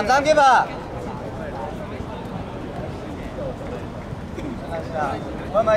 藍衫機啊！可唔可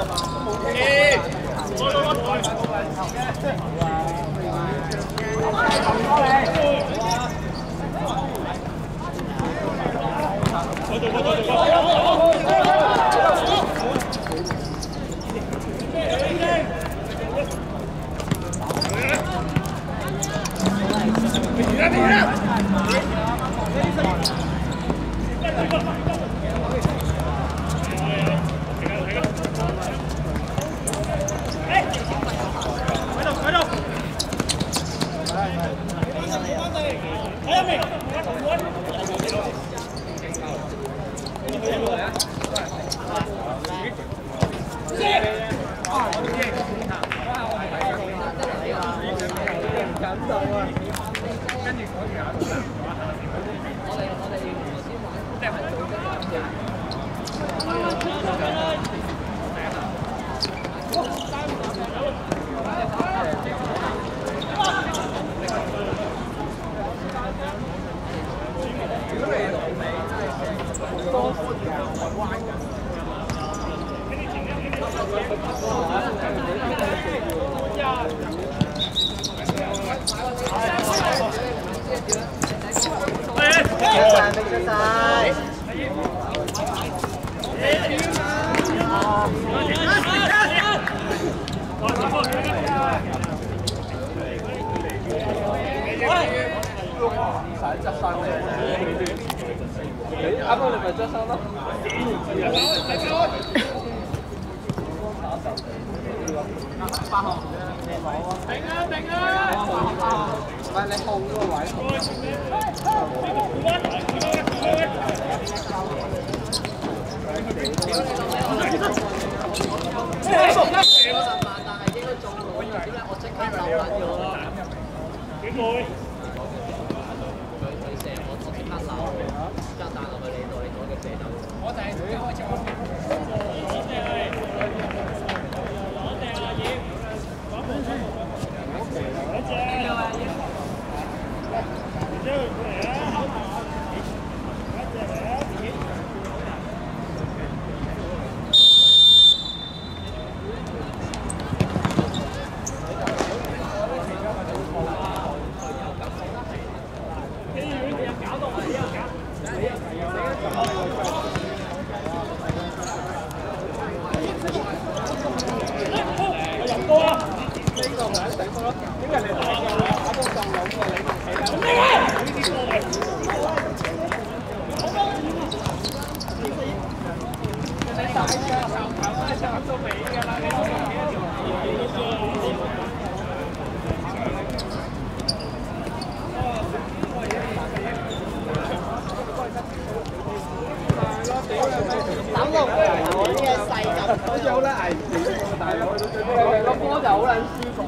啊？哎頂啊頂啊！唔係你控嗰個位。我陣晚，但係應該中路，因為我即刻走緊咗啦。幾耐？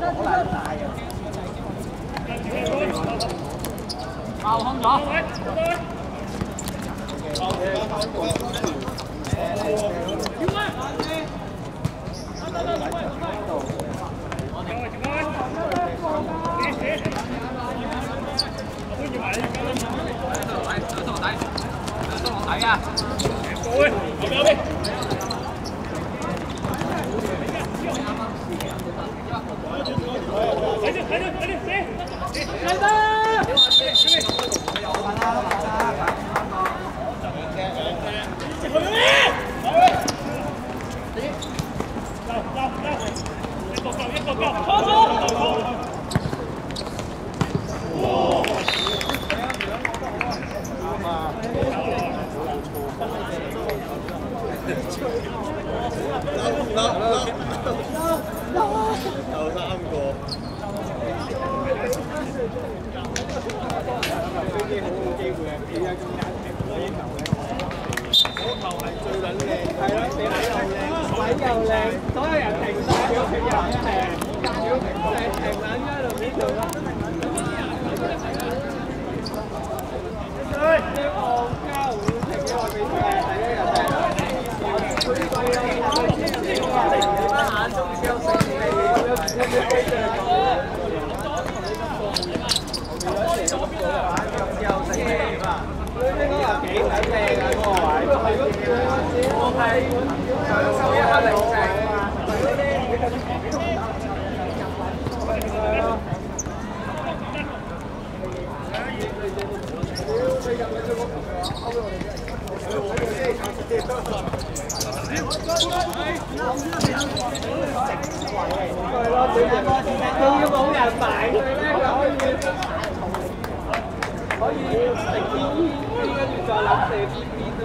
我来了大爷好好走来走来来来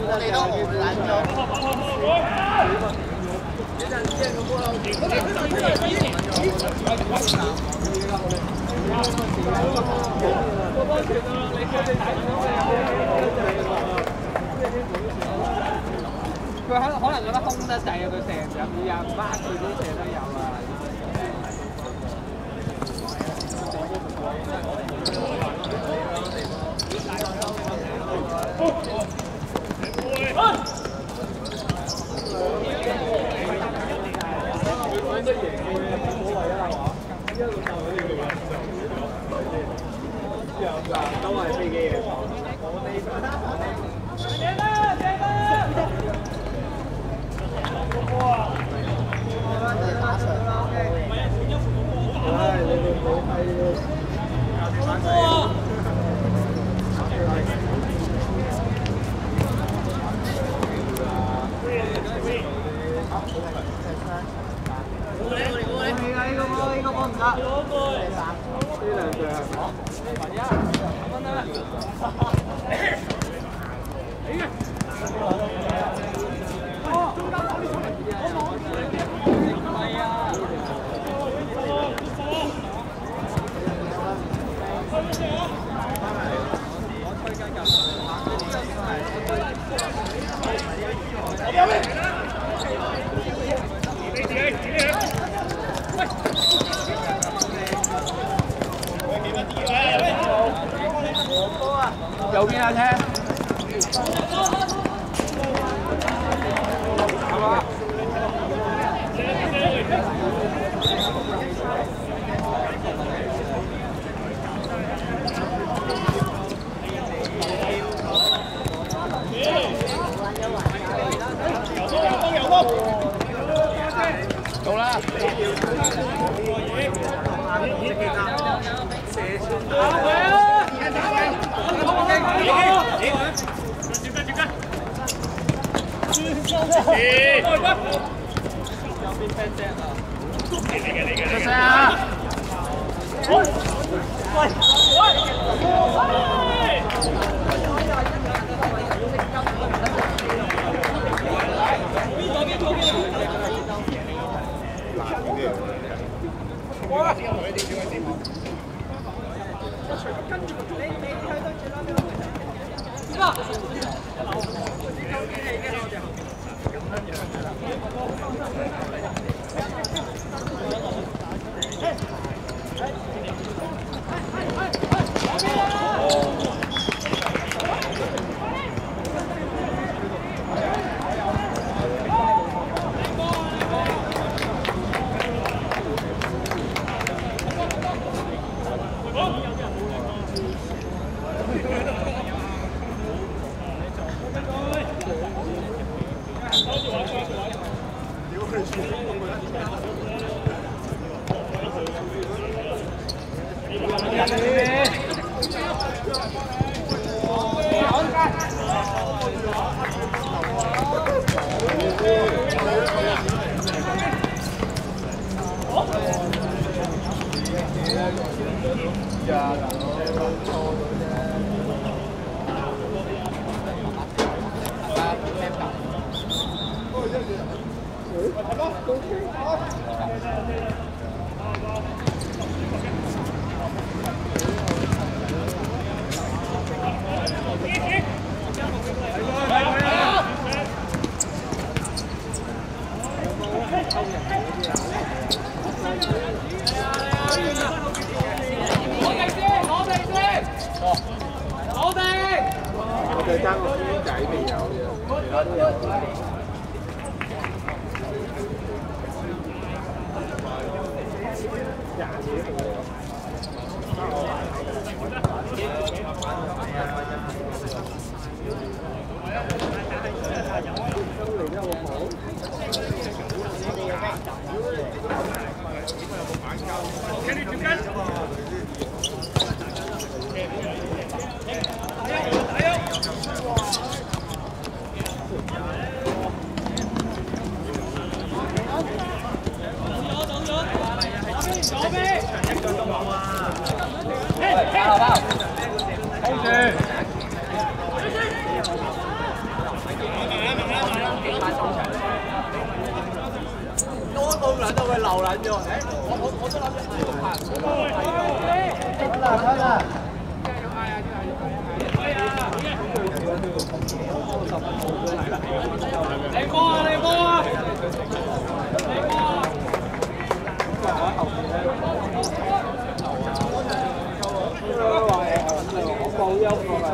我哋都好難做。一陣先個波，我哋呢度呢度呢度。個波傳到你，佢哋睇唔到你。佢可可能覺得空得滯啊，佢射入二廿八佢都射得入啊！都係飛機嘅。出聲啊！我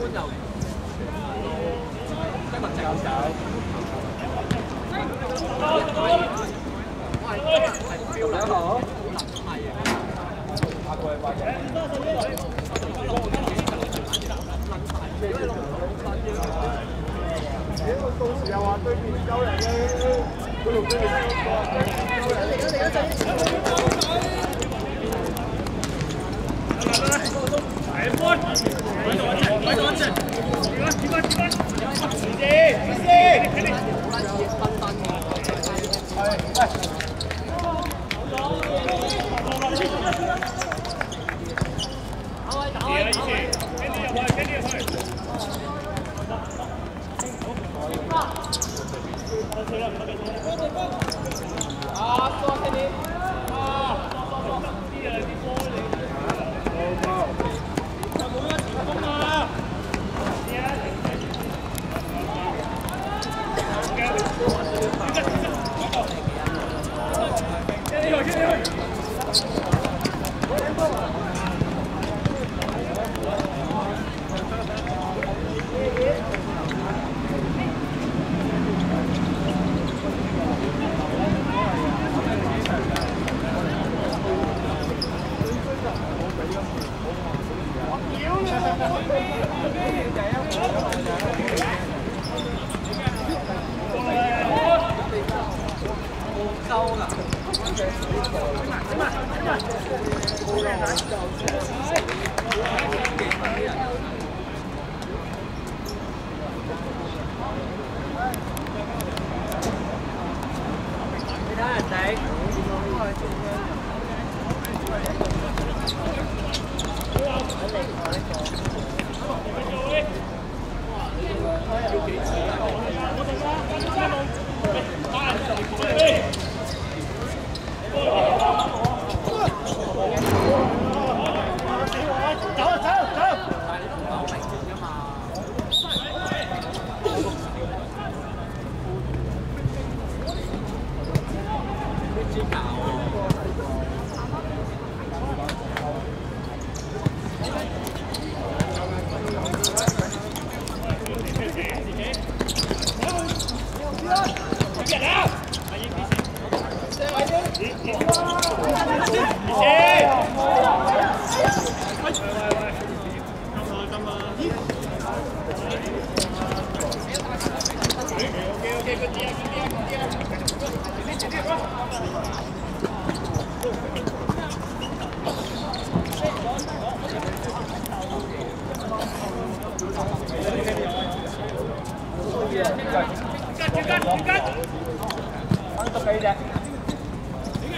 我哋。啊，做这里。Thank you.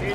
你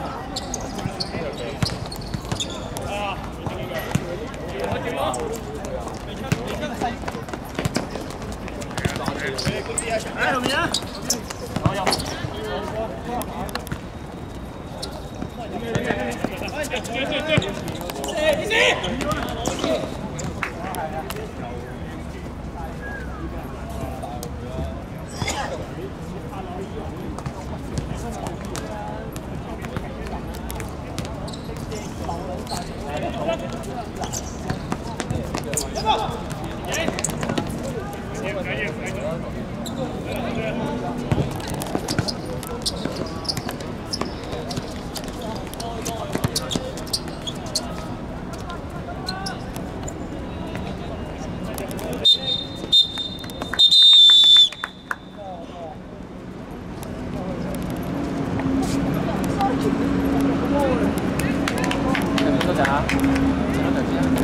你死。